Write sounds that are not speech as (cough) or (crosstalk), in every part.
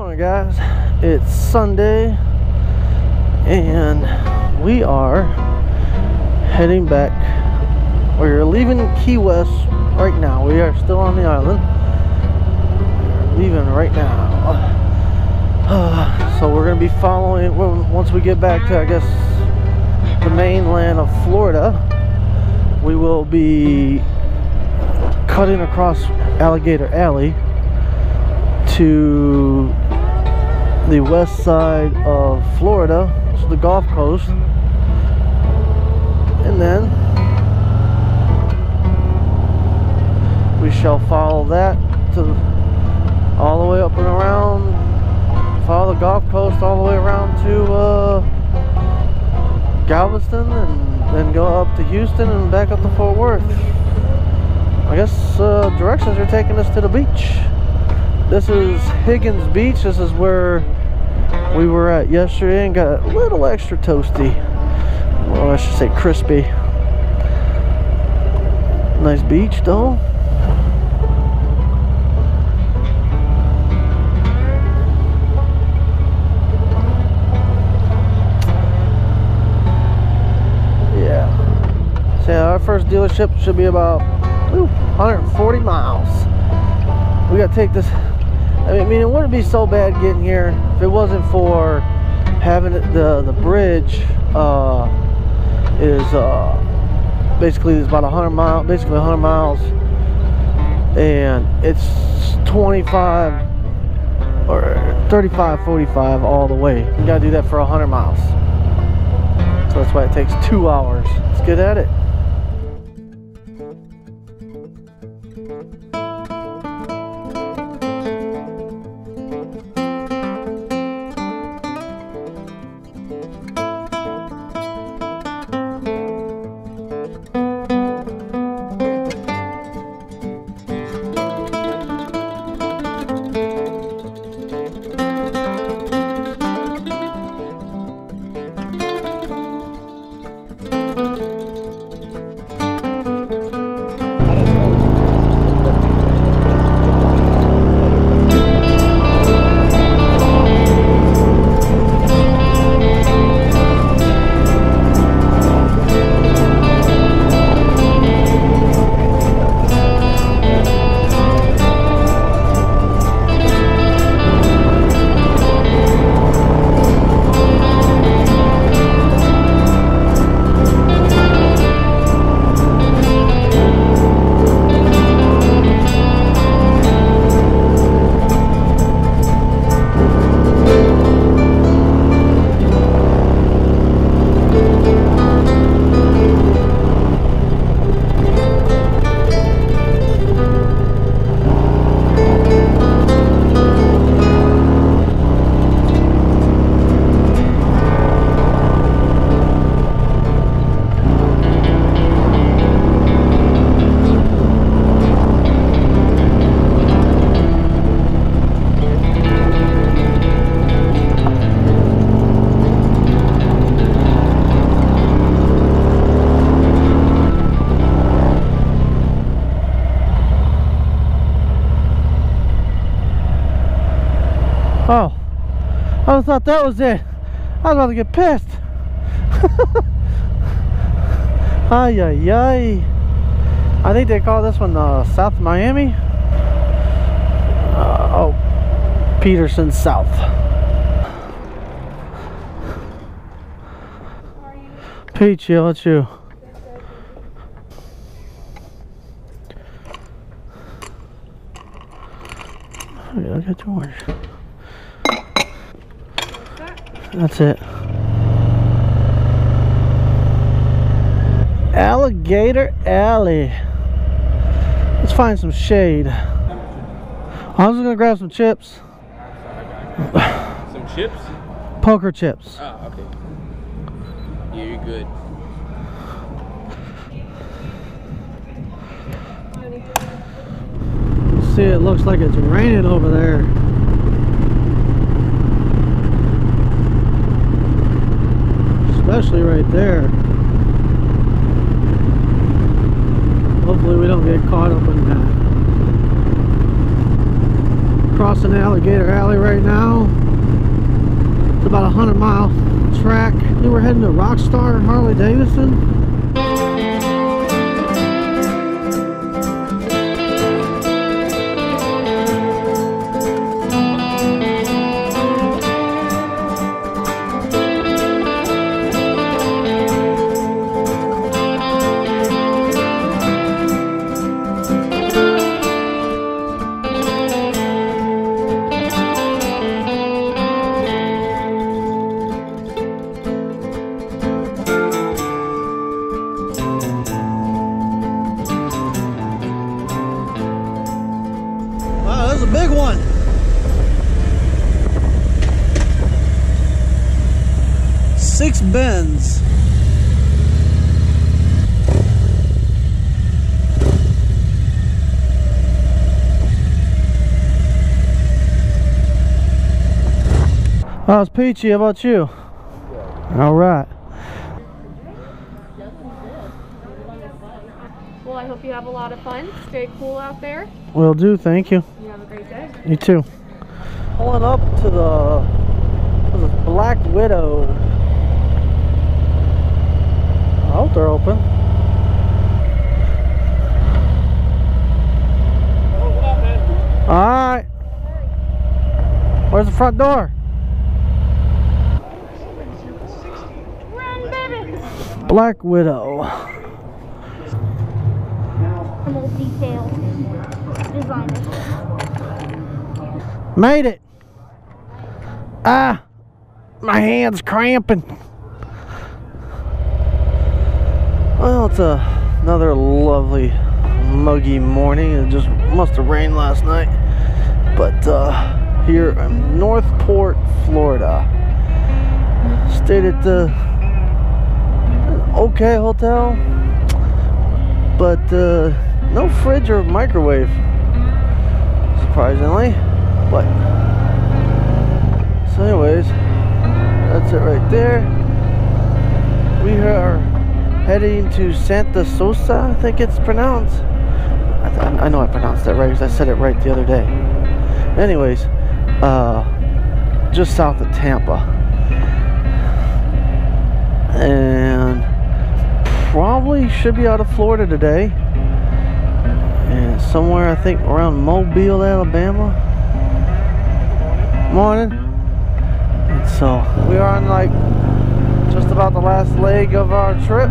Morning guys, it's Sunday and we are heading back. We're leaving Key West right now. We are still on the island. We're leaving right now. Uh, (sighs) so we're going to be following, once we get back to I guess the mainland of Florida, we will be cutting across Alligator Alley to the west side of Florida, to the Gulf Coast, and then we shall follow that to all the way up and around, follow the Gulf Coast all the way around to uh, Galveston, and then go up to Houston and back up to Fort Worth. I guess uh, directions are taking us to the beach. This is Higgins Beach. This is where we were at yesterday and got a little extra toasty. Well, I should say crispy. Nice beach though. Yeah. So our first dealership should be about ooh, 140 miles. We gotta take this I mean, it wouldn't be so bad getting here if it wasn't for having the the bridge uh, is uh, basically it's about 100 miles, basically 100 miles, and it's 25 or 35, 45 all the way. You gotta do that for 100 miles. So that's why it takes two hours. Let's get at it. I thought that was it. I was about to get pissed. (laughs) ay, ay, ay. I think they call this one uh, South Miami. Uh, oh, Peterson South. Peachy, how about you? Oh, I got George. That's it. Alligator Alley. Let's find some shade. I was gonna grab some chips. Some chips? Poker chips. Oh, okay. Yeah, you're good. See, it looks like it's raining over there. Especially right there. Hopefully we don't get caught up in that. crossing Alligator Alley right now. It's about a hundred mile track. we're heading to Rockstar Harley Davidson. Oh, it's peachy. How about you? All right. Well, I hope you have a lot of fun. Stay cool out there. Will do. Thank you. You have a great day. You too. Pulling up to the what is Black Widow. I hope they're open. Alright. Where's the front door? Black Widow. Made it. Ah, my hand's cramping. Well, it's a, another lovely muggy morning. It just must have rained last night. But uh, here in Northport, Florida. Stayed at the okay hotel, but uh, no fridge or microwave, surprisingly. But so, anyways, that's it right there. We are heading to Santa Sosa, I think it's pronounced. I, I know I pronounced that right because I said it right the other day. Anyways, uh, just south of Tampa, should be out of Florida today, and somewhere I think around Mobile, Alabama. Morning. And so we are on like just about the last leg of our trip.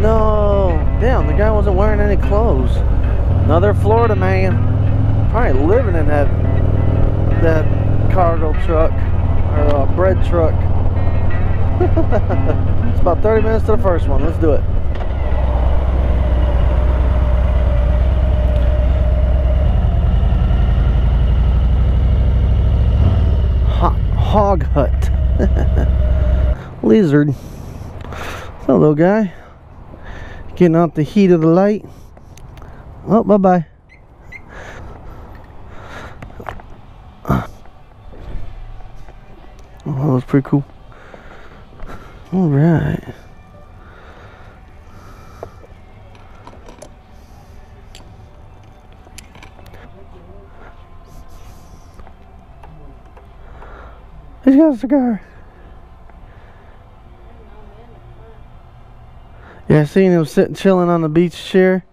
No, damn, the guy wasn't wearing any clothes. Another Florida man, probably living in that that cargo truck or uh, bread truck. (laughs) it's about 30 minutes to the first one. Let's do it. Ho- hog hut. (laughs) Lizard. Hello, guy. Getting out the heat of the light. Oh, bye bye Oh, that was pretty cool. All right. He's got a cigar. Yeah, I seen him sitting chilling on the beach chair.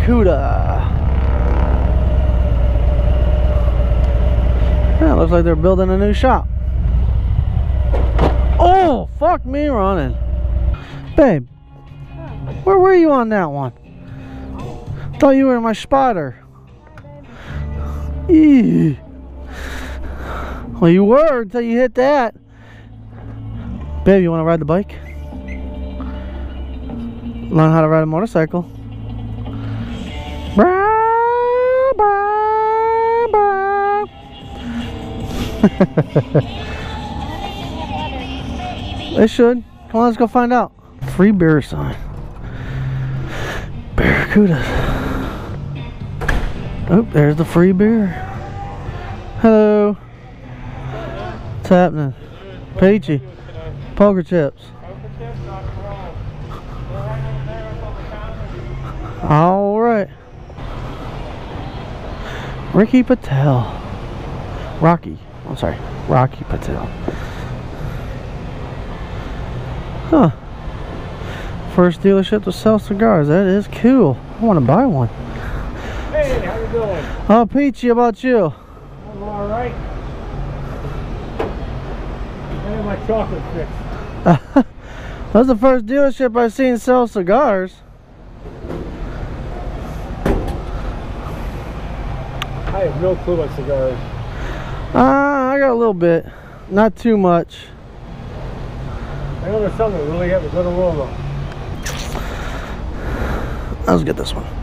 Barracuda. Yeah, looks like they're building a new shop. Oh, fuck me running. Babe, where were you on that one? Thought you were my spotter. Eee. Well, you were until you hit that. Babe, you want to ride the bike? Learn how to ride a motorcycle. They should. Come on, let's go find out. Free beer sign. Barracudas. Oh, there's the free beer. Hello. What's happening? Peachy. Poker chips. All right. Ricky Patel. Rocky. I'm sorry. Rocky Patel. Huh. First dealership to sell cigars. That is cool. I want to buy one. Hey, how you doing? Oh, Peachy, how about you? I'm all right. I have my chocolate fix. (laughs) That's the first dealership I've seen sell cigars. I have no clue about cigars. Uh, I got a little bit. Not too much. I know there's some that really have a good aroma. Let's get this one.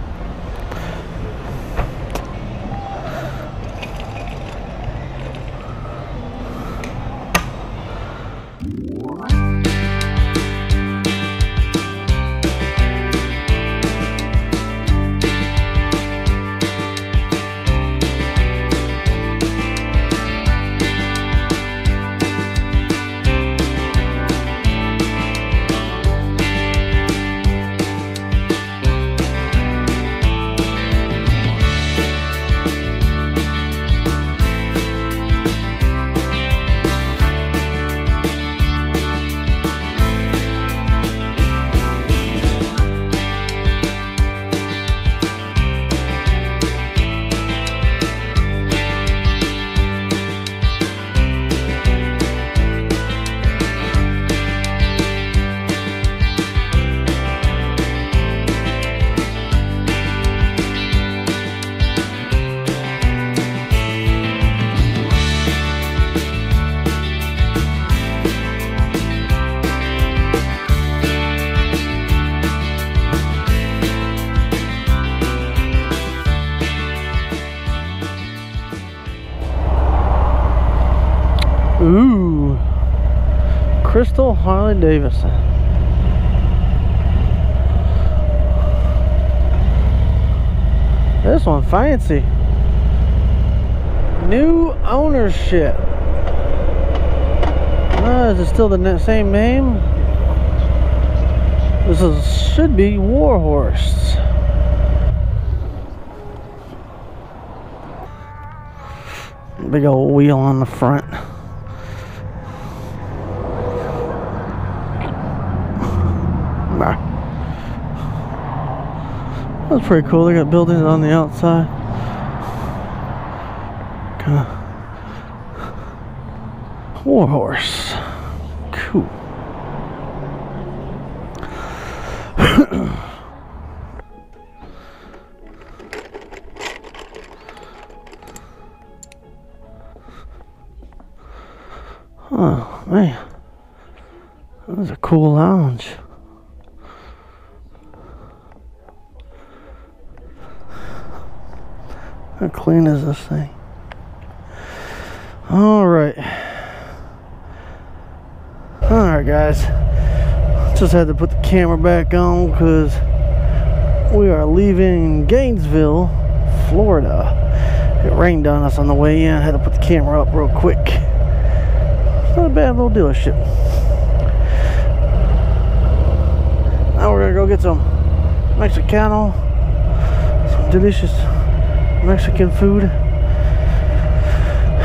Harley Davidson. This one fancy. New ownership. Uh, is it still the same name? This is should be Warhorse. Big old wheel on the front. That's pretty cool. They got buildings on the outside. Kinda Warhorse. Cool. (coughs) oh man. That was a cool lounge. How clean is this thing? All right. All right, guys. Just had to put the camera back on because we are leaving Gainesville, Florida. It rained on us on the way in. had to put the camera up real quick. Not a bad little dealership. Now we're gonna go get some Mexicano, some delicious Mexican food.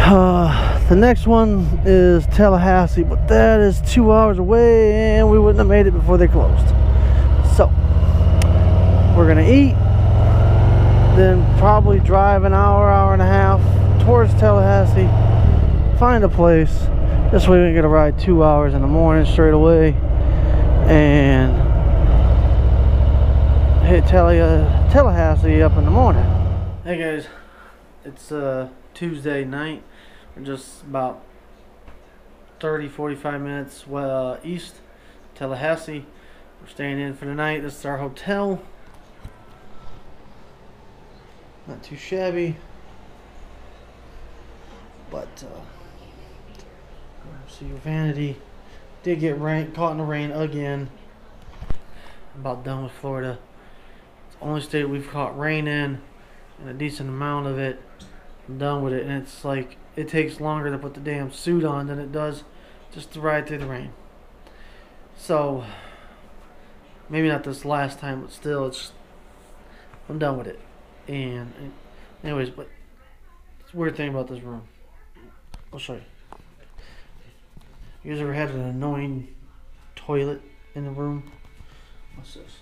Uh, the next one is Tallahassee, but that is two hours away, and we wouldn't have made it before they closed. So, we're gonna eat, then probably drive an hour, hour and a half towards Tallahassee, find a place. This way we can get a ride two hours in the morning straight away and hit Tallahassee up in the morning. Hey guys, it's uh, Tuesday night. We're just about 30 45 minutes well, east Tallahassee. We're staying in for the night. This is our hotel. Not too shabby. But uh see your vanity. Did get rain caught in the rain again. About done with Florida. It's the only state we've caught rain in and a decent amount of it. I'm done with it and it's like it takes longer to put the damn suit on than it does just to ride through the rain. So maybe not this last time, but still, it's I'm done with it. And, and anyways, but it's weird thing about this room. I'll show you. You guys ever had an annoying toilet in the room? What's this?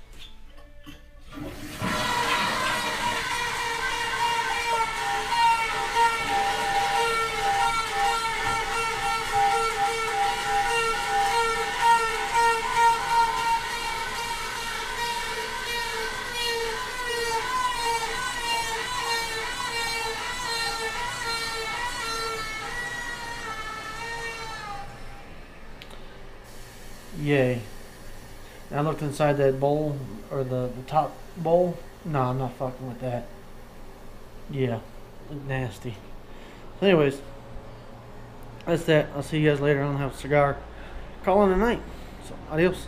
And I looked inside that bowl, or the, the top bowl. No, I'm not fucking with that. Yeah, nasty. Anyways, that's that. I'll see you guys later. I don't have a cigar. Call in the night. So, adios.